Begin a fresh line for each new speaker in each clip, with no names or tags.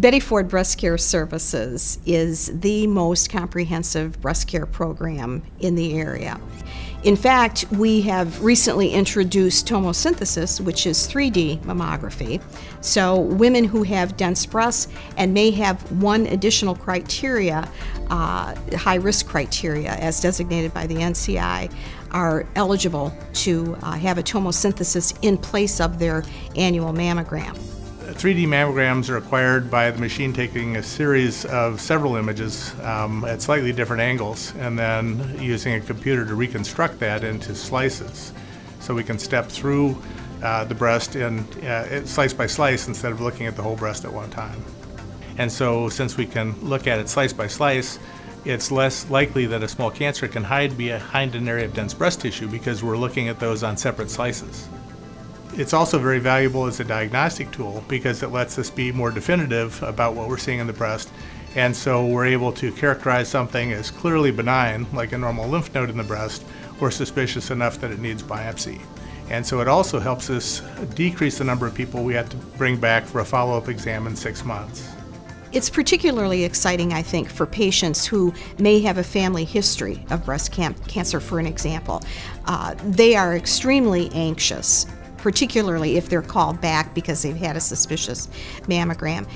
Betty Ford Breast Care Services is the most comprehensive breast care program in the area. In fact, we have recently introduced tomosynthesis, which is 3D mammography. So, women who have dense breasts and may have one additional criteria, uh, high risk criteria, as designated by the NCI, are eligible to uh, have a tomosynthesis in place of their annual mammogram.
3D mammograms are acquired by the machine taking a series of several images um, at slightly different angles and then using a computer to reconstruct that into slices. So we can step through uh, the breast in uh, slice by slice instead of looking at the whole breast at one time. And so since we can look at it slice by slice, it's less likely that a small cancer can hide behind an area of dense breast tissue because we're looking at those on separate slices. It's also very valuable as a diagnostic tool because it lets us be more definitive about what we're seeing in the breast. And so we're able to characterize something as clearly benign, like a normal lymph node in the breast, or suspicious enough that it needs biopsy. And so it also helps us decrease the number of people we have to bring back for a follow up exam in six months.
It's particularly exciting, I think, for patients who may have a family history of breast cancer, for an example. Uh, they are extremely anxious particularly if they're called back because they've had a suspicious mammogram.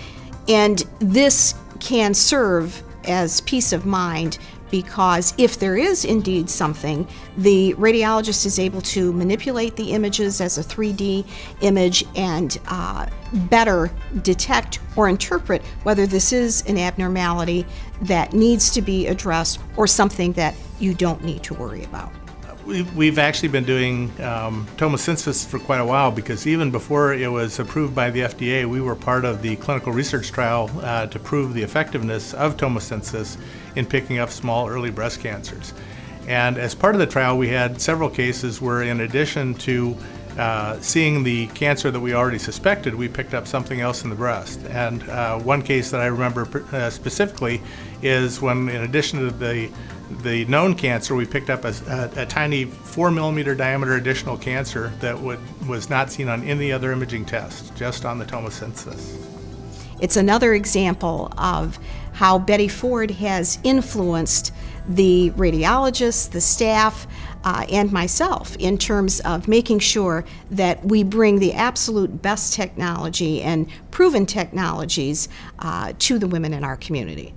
And this can serve as peace of mind because if there is indeed something, the radiologist is able to manipulate the images as a 3D image and uh, better detect or interpret whether this is an abnormality that needs to be addressed or something that you don't need to worry about.
We've actually been doing um, tomosynthesis for quite a while because even before it was approved by the FDA, we were part of the clinical research trial uh, to prove the effectiveness of tomosynthesis in picking up small early breast cancers. And as part of the trial, we had several cases where, in addition to uh, seeing the cancer that we already suspected, we picked up something else in the breast. And uh, one case that I remember uh, specifically is when, in addition to the the known cancer, we picked up a, a, a, tiny four millimeter diameter additional cancer that would, was not seen on any other imaging test, just on the tomosynthesis.
It's another example of how Betty Ford has influenced the radiologists, the staff, uh, and myself in terms of making sure that we bring the absolute best technology and proven technologies uh, to the women in our community.